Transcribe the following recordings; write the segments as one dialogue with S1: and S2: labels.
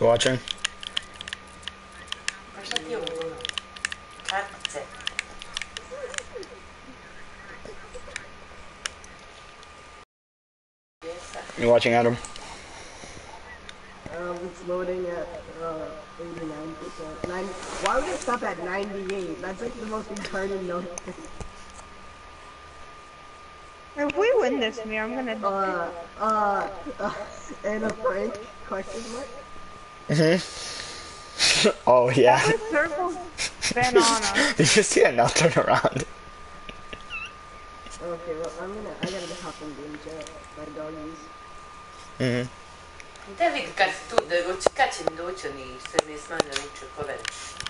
S1: You watching?
S2: Ma šta ti je ovo ono? Kartice. Jesa.
S1: You watching, Adam?
S3: Um, it's loading at uh, 89%. Nine, why would it stop at 98? That's like the most retarded note.
S4: If we win this, me, I'm gonna.
S3: Uh, uh, uh, and a Frank question mark?
S1: Mm-hmm. oh, yeah.
S4: What circle's been on us?
S1: Did you see it now turn around?
S3: Okay, well, I'm gonna, I gotta hop in game chat. My doggies.
S1: Mm-hmm.
S2: Da vidi kad si tu, da hoće, kad će mi doći oni se mi snanja neće kove.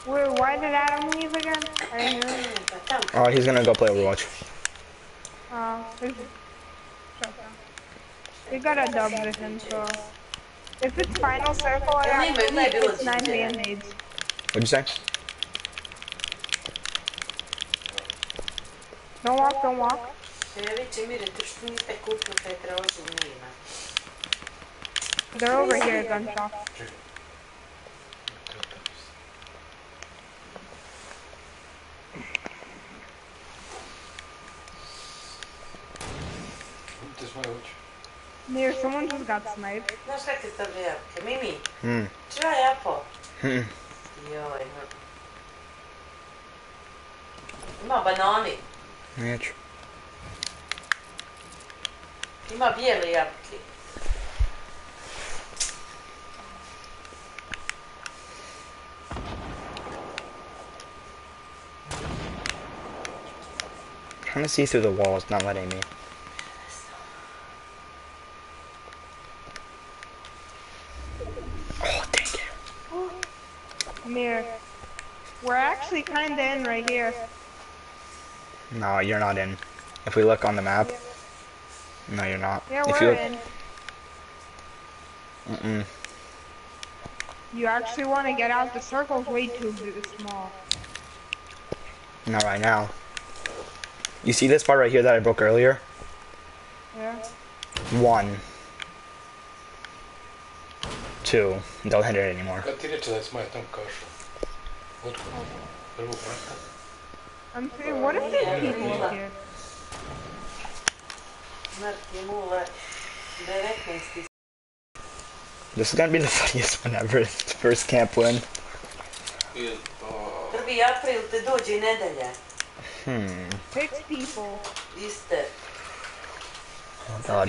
S4: Wait, why did Adam leave again? I didn't hear. it.
S2: Pa tamo.
S1: Oh, he's gonna go play Overwatch.
S4: Uh, there's- shut down. We got a dub with him, so. If it's final circle, I
S2: Ja,
S4: got
S2: nije- nije
S4: it's nine
S2: ciljeva.
S4: band-aids.
S1: What'd you say?
S4: Don't walk, don't walk.
S2: Ja viče Mire, to što niste kupio Petra Ožu nima.
S4: They're over here, gunshot.
S5: This way, which?
S4: Near, someone just got sniped.
S2: No Znaš kakve stavlja jabuke? Mimi,
S1: Hmm.
S2: čuvaj japo.
S1: Hmm.
S2: Joj, no. Ima banani,
S1: Neću.
S2: ima bijele jabuke.
S1: Trying to see through the walls, not letting me.
S4: Near. We're actually kinda in right here.
S1: No, you're not in. If we look on the map. No, you're not.
S4: Yeah,
S1: if
S4: we're
S1: you
S4: in.
S1: Mm-mm.
S4: You actually want to get out? The circle's way too small.
S1: Not right now. You see this part right here that I broke earlier?
S4: Yeah.
S1: One. Two. Don't hit it anymore.
S5: Kad ti reče da je smaj tam kašu? Otkud? Prvog vrata?
S4: I'm saying, what if there's people here?
S2: Smrt je nula, 19.
S1: This is gonna be the funniest one ever. First camp win.
S5: Ili,
S2: Prvi april te dođe nedelja.
S1: Hmm.
S4: Six people.
S2: Iste,
S1: Oh
S2: za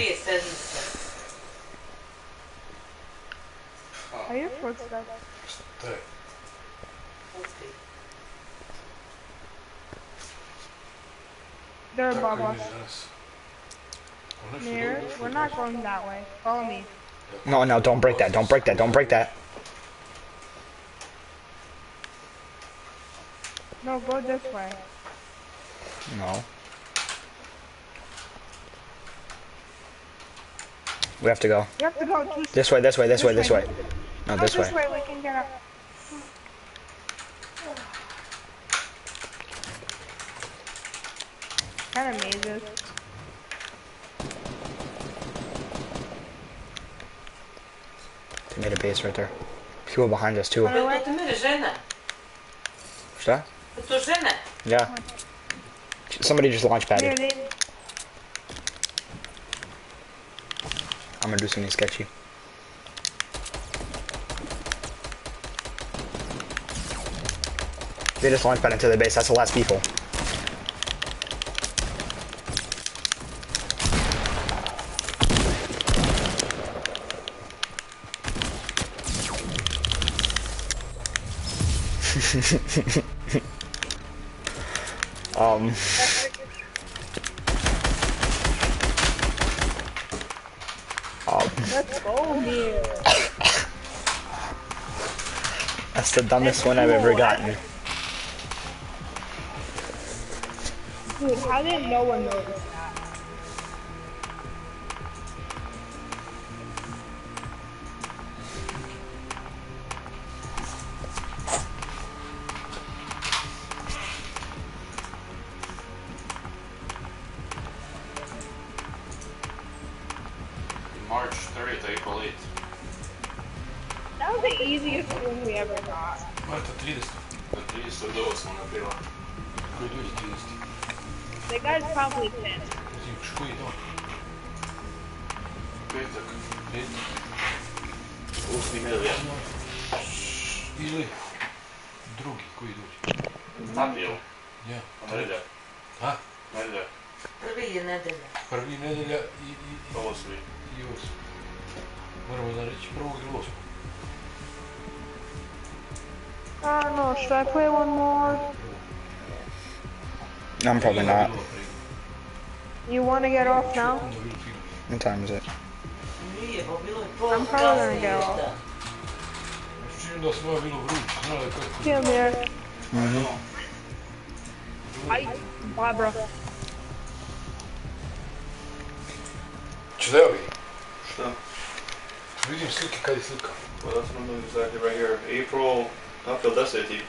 S1: god.
S2: dvije sedmice.
S4: Are your footsteps?
S5: šta je?
S2: Pusti.
S4: They're
S5: Tako
S4: above us.
S5: mi danas. Ono što
S4: Near, we're not going that way. Follow me.
S1: No, no, don't break that. Don't break that. Don't break that.
S4: No, go this way.
S1: No. We have to go.
S4: You have to go
S1: This way, this way, this way, this way. No,
S4: No, oh,
S1: this way.
S4: way we can get up. Kind of mazes.
S1: They made a base right there. People behind us too.
S2: Pa to ti mene žena.
S1: Šta?
S2: Pa to žena.
S1: Yeah. Somebody just launched
S4: Near,
S1: padded. I'm gonna do something sketchy. They just launch pad into the base. That's the last people. um. Um.
S4: let's go near.
S1: That's the dumbest one I've ever gotten.
S4: Dude, how did no one notice that?
S5: March 30th, April 8th.
S4: That was the easiest win we ever got.
S5: Marta 30.
S6: Do 30 do 8 napila.
S5: Koji dođe 30?
S4: The guy's probably 10.
S5: Zijuš, koji dan?
S6: Petak.
S5: Petak.
S6: 8. nedelja.
S5: Ili drugi, koji dođe?
S6: April.
S5: Ja.
S6: Nedelja.
S5: A?
S6: Nedelja.
S2: Prvi je nedelja.
S5: Prvi nedelja i, i, i,
S6: 8.
S5: i osmi. Moramo da reći prvog ili osmog.
S4: I don't know, should I play one more?
S1: I'm probably not.
S4: You wanna get off now?
S5: Onda bilo film.
S1: What time is it?
S2: Nije, bo bilo je pol
S4: I'm probably gonna get off.
S2: da.
S5: Čini da smo ja bilo vruće, znala je kako.
S4: See him there.
S1: Mm-hmm.
S4: I, Barbara.
S5: Če da javi?
S6: Šta?
S5: Vidim slike kad je slika.
S6: Well, that's one of those exactly right here. April, April 10.